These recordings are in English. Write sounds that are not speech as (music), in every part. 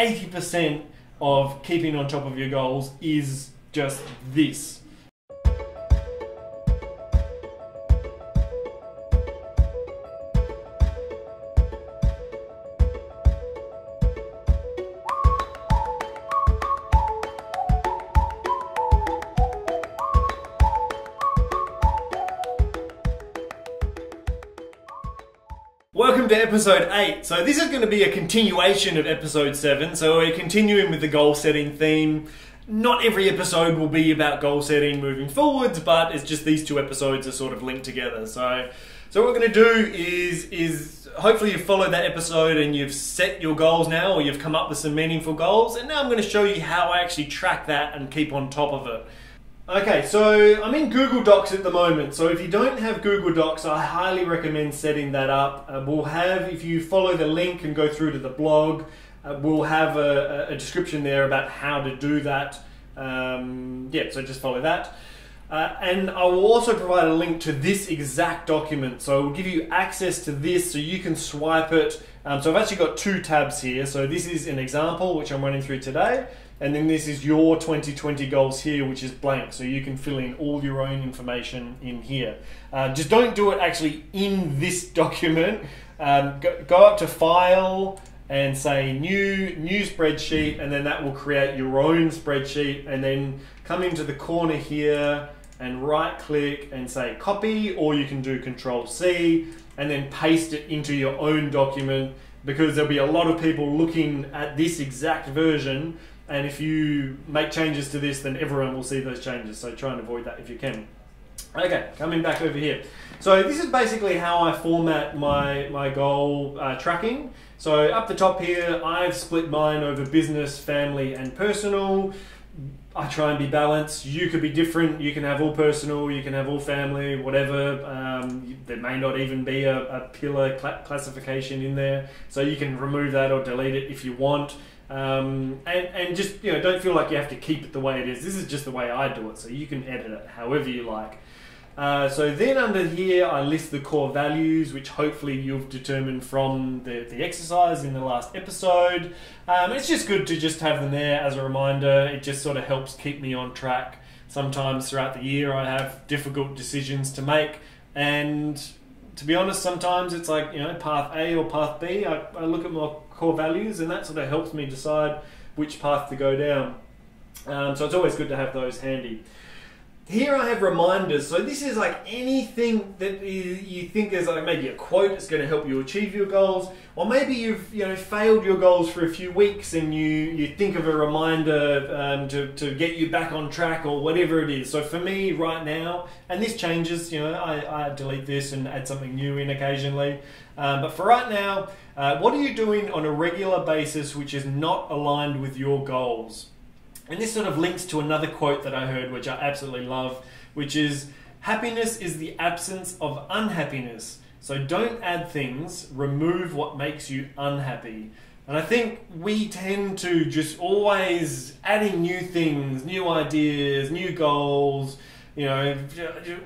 80% of keeping on top of your goals is just this. Episode 8. So, this is going to be a continuation of episode 7. So, we're continuing with the goal setting theme. Not every episode will be about goal setting moving forwards, but it's just these two episodes are sort of linked together. So, so what we're going to do is is hopefully you've followed that episode and you've set your goals now, or you've come up with some meaningful goals. And now I'm going to show you how I actually track that and keep on top of it. Okay, so I'm in Google Docs at the moment. So if you don't have Google Docs, I highly recommend setting that up. Uh, we'll have, if you follow the link and go through to the blog, uh, we'll have a, a, description there about how to do that. Um, yeah, so just follow that. Uh, and I will also provide a link to this exact document. So it will give you access to this so you can swipe it. Um, so I've actually got two tabs here. So this is an example which I'm running through today. And then this is your 2020 goals here, which is blank. So you can fill in all your own information in here. Uh, just don't do it actually in this (laughs) document. Um, go, go up to File and say New New Spreadsheet, and then that will create your own spreadsheet. And then come into the corner here and right click and say Copy, or you can do Control C and then paste it into your own document because there'll be a lot of people looking at this exact version and if you make changes to this, then everyone will see those changes. So try and avoid that if you can. Okay, coming back over here. So this is basically how I format my, my goal uh, tracking. So up the top here, I've split mine over business, family, and personal. I try and be balanced. You could be different. You can have all personal, you can have all family, whatever. Um, there may not even be a, a pillar cl- classification in there. So you can remove that or delete it if you want. Um, and, and just you know don't feel like you have to keep it the way it is this is just the way I do it so you can edit it however you like uh, so then under here I list the core values which hopefully you've determined from the, the exercise in the last episode um, it's just good to just have them there as a reminder it just sort of helps keep me on track sometimes throughout the year I have difficult decisions to make and to be honest sometimes it's like you know path A or path B I, I look at my core values, and that sort of helps me decide which path to go down. Um, so it's always good to have those handy. Here I have reminders. So this is like anything that you think is like maybe a quote that's going to help you achieve your goals, or maybe you've you know failed your goals for a few weeks and you you think of a reminder um, to to get you back on track or whatever it is. So for me right now, and this changes. You know, I, I delete this and add something new in occasionally. Um, but for right now, uh, what are you doing on a regular basis which is not aligned with your goals? And this sort of links to another quote that I heard, which I absolutely love, which is happiness is the absence of unhappiness. So don't add things, remove what makes you unhappy. And I think we tend to just always adding new things, new ideas, new goals, you know,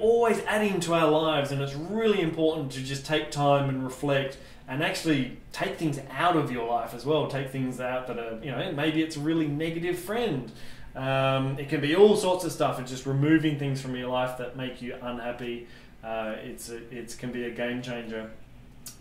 always adding to our lives. And it's really important to just take time and reflect and actually take things out of your life as well. Take things out that are, you know, maybe it's a really negative friend. Um, it can be all sorts of stuff. It's just removing things from your life that make you unhappy. Uh, it's a, it can be a game changer.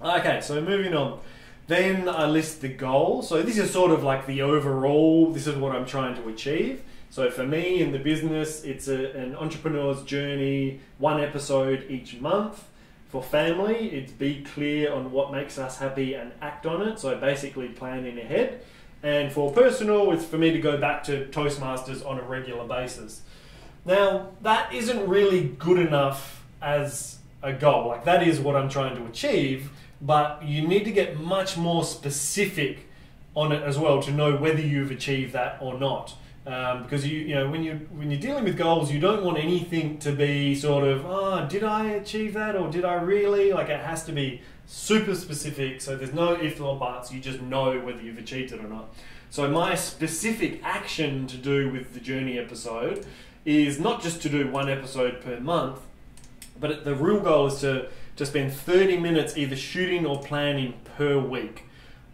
Okay, so moving on. Then I list the goal. So this is sort of like the overall. This is what I'm trying to achieve. So for me in the business, it's a, an entrepreneur's journey, one episode each month. For family, it's be clear on what makes us happy and act on it. So basically planning ahead. And for personal, it's for me to go back to Toastmasters on a regular basis. Now, that isn't really good enough as a goal. Like, that is what I'm trying to achieve, but you need to get much more specific on it as well to know whether you've achieved that or not. Um, because you you know when you when you're dealing with goals, you don't want anything to be sort of oh did I achieve that or did I really like it has to be super specific. So there's no if or buts. You just know whether you've achieved it or not. So my specific action to do with the journey episode is not just to do one episode per month, but the real goal is to to spend 30 minutes either shooting or planning per week.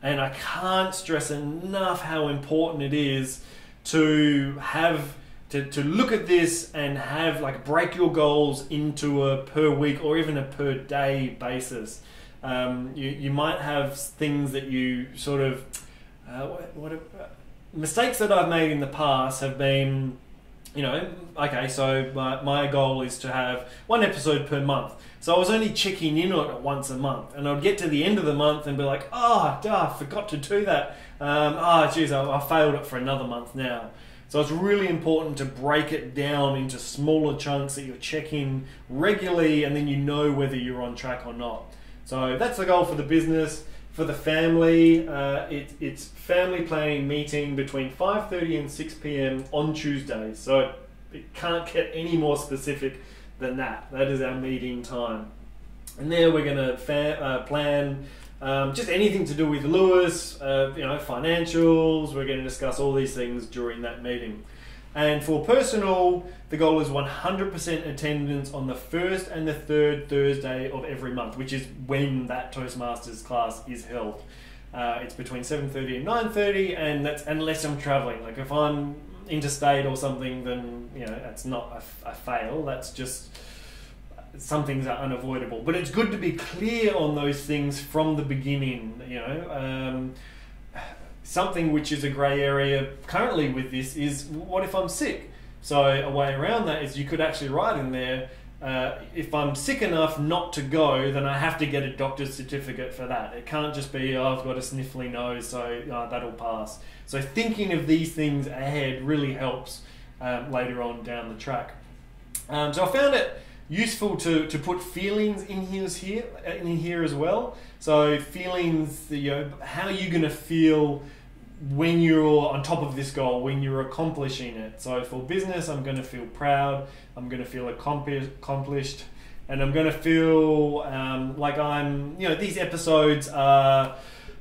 And I can't stress enough how important it is to have to, to look at this and have like break your goals into a per week or even a per day basis. Um, you, you might have things that you sort of uh, what, what uh, mistakes that I've made in the past have been you know okay so my, my goal is to have one episode per month so I was only checking in on it once a month and I'd get to the end of the month and be like oh I forgot to do that um, oh geez I, I failed it for another month now so it's really important to break it down into smaller chunks that you're checking regularly and then you know whether you're on track or not. So that's the goal for the business. For the family, uh, it, it's family planning meeting between 5.30 and 6 p.m. on Tuesdays. So it can't get any more specific than that. That is our meeting time. And there we're going to fa- uh, plan um, just anything to do with Lewis, uh, you know, financials. We're going to discuss all these things during that meeting. And for personal, the goal is 100% attendance on the first and the third Thursday of every month, which is when that Toastmasters class is held. Uh, it's between 7.30 and 9.30, and that's unless I'm traveling. Like if I'm interstate or something, then, you know, that's not a, a fail. That's just some things are unavoidable. But it's good to be clear on those things from the beginning. You know, um, something which is a grey area currently with this is what if I'm sick? So a way around that is you could actually write in there. Uh, if I'm sick enough not to go, then I have to get a doctor's certificate for that. It can't just be, oh, I've got a sniffly nose, so uh, that'll pass. So thinking of these things ahead really helps um, later on down the track. Um, so I found it useful to, to put feelings in here, here in here as well. So feelings, you know, how are you going to feel when you're on top of this goal, when you're accomplishing it? So for business, I'm going to feel proud. I'm going to feel accomplished, and I'm going to feel um, like I'm. You know, these episodes are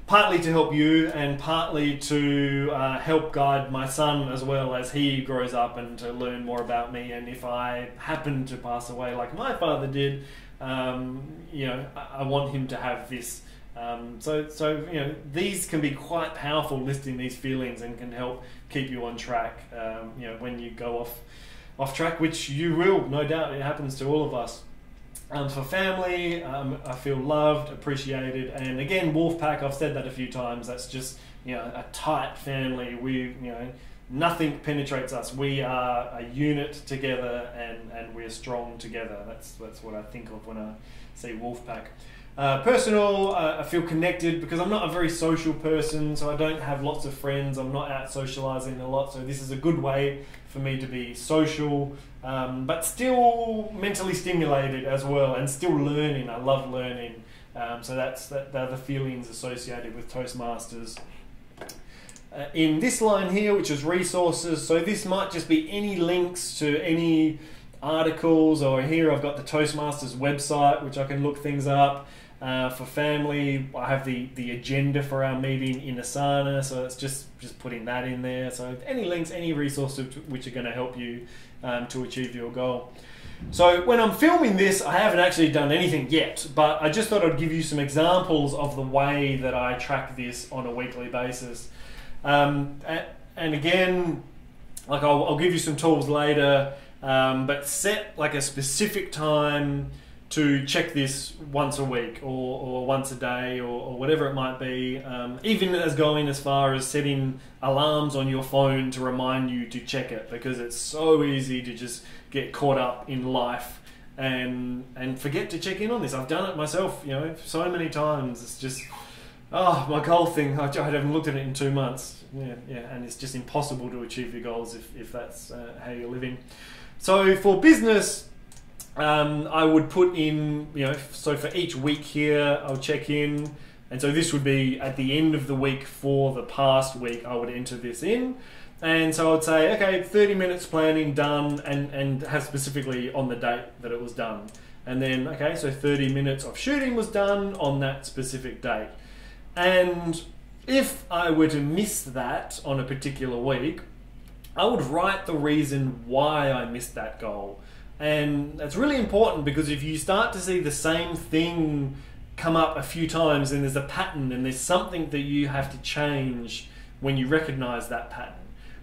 partly to help you and partly to uh, help guide my son as well as he grows up and to learn more about me. And if I happen to pass away like my father did, um, you know, I, I, want him to have this. Um, so, so you know, these can be quite powerful listing these feelings and can help keep you on track. Um, you know, when you go off off track, which you will, no doubt, it happens to all of us. Um, for family, um, I feel loved, appreciated, and again, Wolfpack. I've said that a few times. That's just you know a tight family. We you know nothing penetrates us. We are a unit together, and and we're strong together. That's that's what I think of when I say Wolfpack. Uh, personal, uh, I feel connected because I'm not a very social person, so I don't have lots of friends. I'm not out socializing a lot, so this is a good way for me to be social, um, but still mentally stimulated as well, and still learning. I love learning, um, so that's that. They're the feelings associated with Toastmasters. Uh, in this line here, which is resources, so this might just be any links to any articles, or here I've got the Toastmasters website, which I can look things up. Uh, for family, I have the, the agenda for our meeting in Asana, so it's just just putting that in there. So any links, any resources which are going to help you um, to achieve your goal. So when I'm filming this, I haven't actually done anything yet, but I just thought I'd give you some examples of the way that I track this on a weekly basis. Um, and again, like I'll, I'll, give you some tools later, um, but set like a specific time to check this once a week or, or once a day or, or whatever it might be, um, even as going as far as setting alarms on your phone to remind you to check it because it's so easy to just get caught up in life and and forget to check in on this. I've done it myself, you know, so many times. It's just oh my goal thing. I, haven't looked at it in two months. Yeah, yeah, and it's just impossible to achieve your goals if if that's uh, how you're living. So for business, um, I would put in, you know, so for each week here, I'll check in. And so this would be at the end of the week for the past week, I would enter this in. And so I'd say, okay, 30 minutes planning done, and, and have specifically on the date that it was done. And then, okay, so 30 minutes of shooting was done on that specific date. And if I were to miss that on a particular week, I would write the reason why I missed that goal. And that's really important because if you start to see the same thing come up a few times and there's a pattern and there's something that you have to change when you recognize that pattern.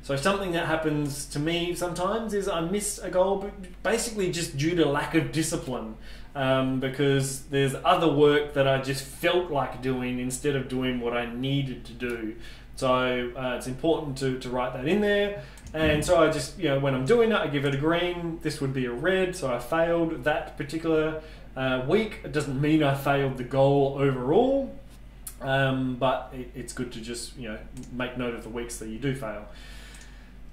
So something that happens to me sometimes is I miss a goal, basically just due to lack of discipline, um, because there's other work that I just felt like doing instead of doing what I needed to do. So uh, it's important to, to write that in there. And so I just, you know, when I'm doing it, I give it a green. This would be a red, so I failed that particular uh, week. It doesn't mean I failed the goal overall, um, but it, it's good to just, you know, make note of the weeks that you do fail.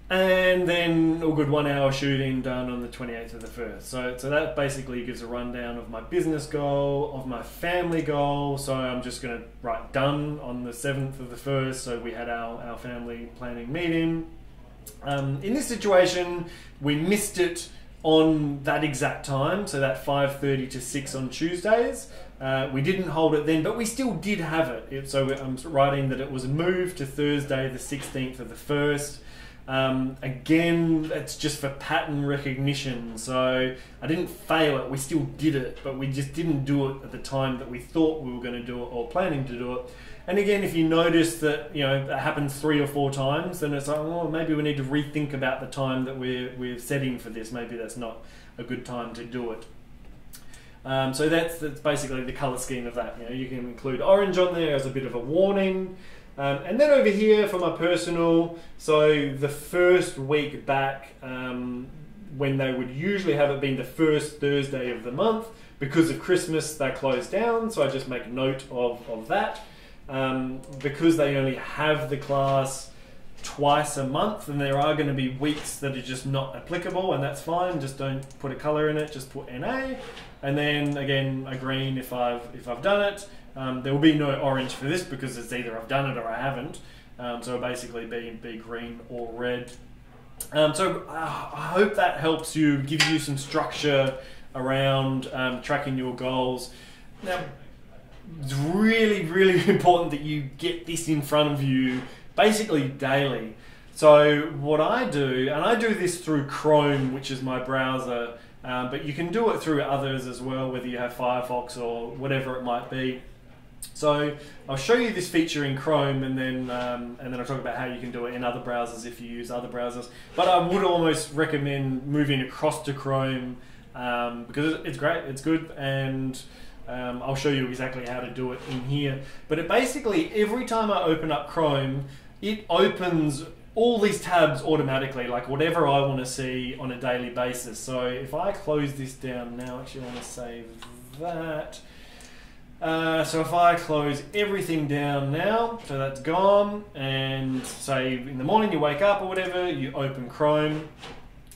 And then all good one hour shooting done on the 28th of the 1st. So, so that basically gives a rundown of my business goal, of my family goal. So I'm just going to write done on the 7th of the 1st. So we had our, our family planning meeting. Um, in this situation, we missed it on that exact time, so that 5.30 to 6 on Tuesdays. Uh, we didn't hold it then, but we still did have it. So I'm writing that it was moved to Thursday, the 16th of the 1st. Um, again, it's just for pattern recognition. So I didn't fail it, we still did it, but we just didn't do it at the time that we thought we were going to do it or planning to do it. And again, if you notice that you know that happens three or four times, then it's like, oh, maybe we need to rethink about the time that we're we're setting for this. Maybe that's not a good time to do it. Um, so that's that's basically the color scheme of that. You know, you can include orange on there as a bit of a warning. Um, and then over here for my personal, so the first week back, um, when they would usually have it been the first Thursday of the month, because of Christmas, they closed down. So I just make note of, of that. Um, because they only have the class twice a month, and there are going to be weeks that are just not applicable, and that's fine. Just don't put a color in it. Just put NA, and then again a green if I've if I've done it. Um, there will be no orange for this because it's either I've done it or I haven't. Um, so basically be, be green or red. Um, so uh, I hope that helps you, give you some structure around um, tracking your goals. Now, it's really, really (laughs) important that you get this in front of you basically daily. So what I do, and I do this through Chrome, which is my browser, um, but you can do it through others as well, whether you have Firefox or whatever it might be. So I'll show you this feature in Chrome, and then um, and then I'll talk about how you can do it in other browsers if you use other browsers. But I would almost recommend moving across to Chrome um, because it's great, it's good, and um, I'll show you exactly how to do it in here. But it basically every time I open up Chrome, it opens all these tabs automatically, like whatever I want to see on a daily basis. So if I close this down now, actually I want to save that. Uh, so if I close everything down now, so that's gone, and say in the morning you wake up or whatever, you open Chrome,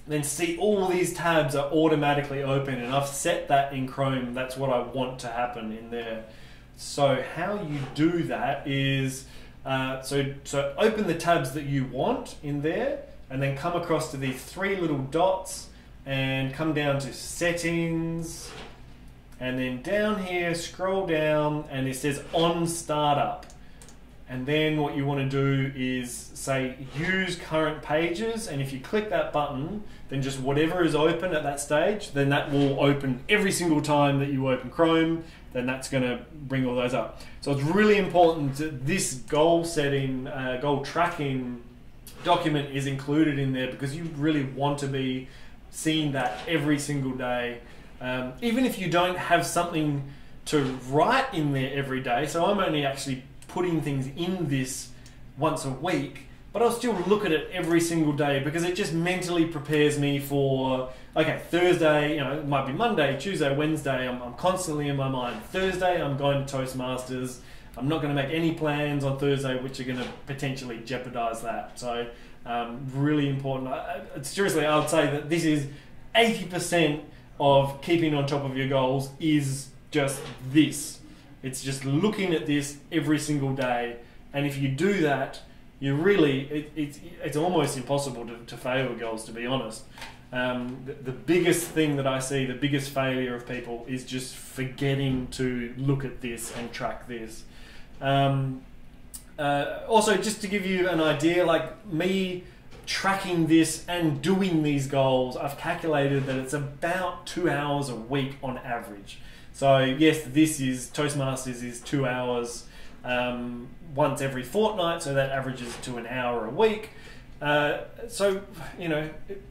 then see all these tabs are automatically open, and I've set that in Chrome. That's what I want to happen in there. So how you do that is, uh, so so open the tabs that you want in there, and then come across to these three little dots, and come down to settings and then down here, scroll down, and it says on startup. And then what you want to do is say use current pages, and if you click that button, then just whatever is open at that stage, then that will open every single time that you open Chrome, then that's going to bring all those up. So it's really important that this goal setting, uh, goal tracking document is included in there because you really want to be seeing that every single day um, even if you don't have something to write in there every day, so I'm only actually putting things in this once a week, but I'll still look at it every single day because it just mentally prepares me for okay Thursday. You know, it might be Monday, Tuesday, Wednesday. I'm, I'm constantly in my mind. Thursday, I'm going to Toastmasters. I'm not going to make any plans on Thursday which are going to potentially jeopardize that. So, um, really important. I, seriously, I would say that this is 80% of keeping on top of your goals is just this. It's just looking at this every single day, and if you do that, you really it, it's it's almost impossible to, to fail your goals. To be honest, um, the, the biggest thing that I see, the biggest failure of people, is just forgetting to look at this and track this. Um, uh, also, just to give you an idea, like me tracking this and doing these goals, I've calculated that it's about two hours a week on average. So yes, this is Toastmasters is two hours um, once every fortnight, so that averages to an hour a week. Uh, so you know. It,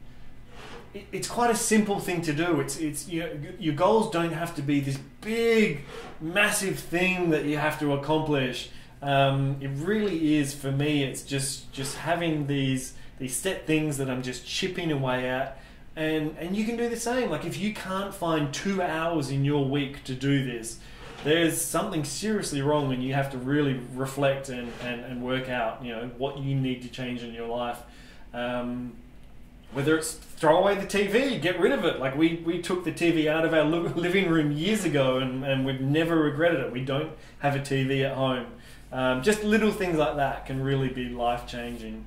it's quite a simple thing to do. It's it's your goals don't have to be this big, massive thing that you have to accomplish. Um, it really is for me. It's just just having these these set things that I'm just chipping away at, and and you can do the same. Like if you can't find two hours in your week to do this, there's something seriously wrong, and you have to really reflect and and, and work out you know what you need to change in your life. Um, whether it's throw away the TV, get rid of it. Like we, we took the TV out of our living room years ago and, and we've never regretted it. We don't have a TV at home. Um, just little things like that can really be life changing.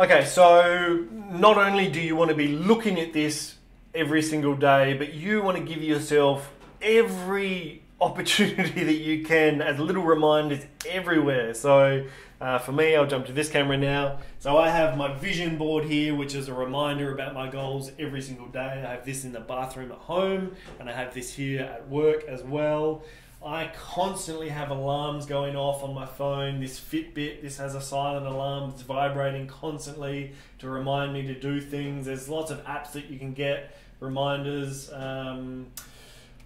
Okay, so not only do you want to be looking at this every single day, but you want to give yourself every (laughs) opportunity that you can as little reminders everywhere. So uh, for me, I'll jump to this camera now. So I have my vision board here, which is a reminder about my goals every single day. I have this in the bathroom at home, and I have this here at work as well. I constantly have alarms going off on my phone. This Fitbit, this has a silent alarm. It's vibrating constantly to remind me to do things. There's lots of apps that you can get, reminders. Um,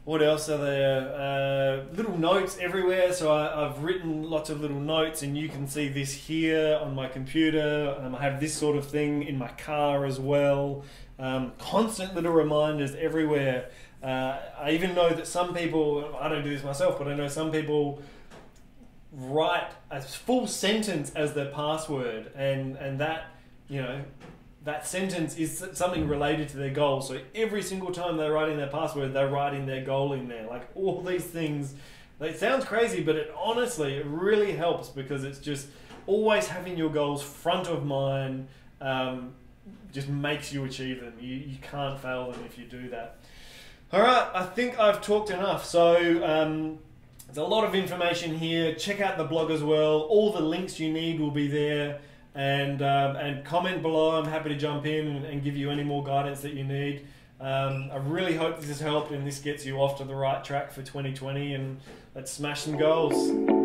what else are there? Uh, little notes everywhere. So I, have written lots of little notes, and you can see this here on my computer. Um, I have this sort of thing in my car as well. Um, constant little reminders everywhere. Uh, I even know that some people, I don't do this myself, but I know some people write a full sentence as their password, and, and that, you know, that sentence is something related to their goal. So every single time they're writing their password, they're writing their goal in there. Like all these things, it sounds crazy, but it honestly, it really helps because it's just always having your goals front of mind. Um, just makes you achieve them. You, you can't fail them if you do that. All right, I think I've talked enough. So um, there's a lot of information here. Check out the blog as well. All the links you need will be there and um, and comment below. I'm happy to jump in and, and give you any more guidance that you need. Um, I really hope this has helped and this gets you off to the right track for 2020 and let's smash some goals.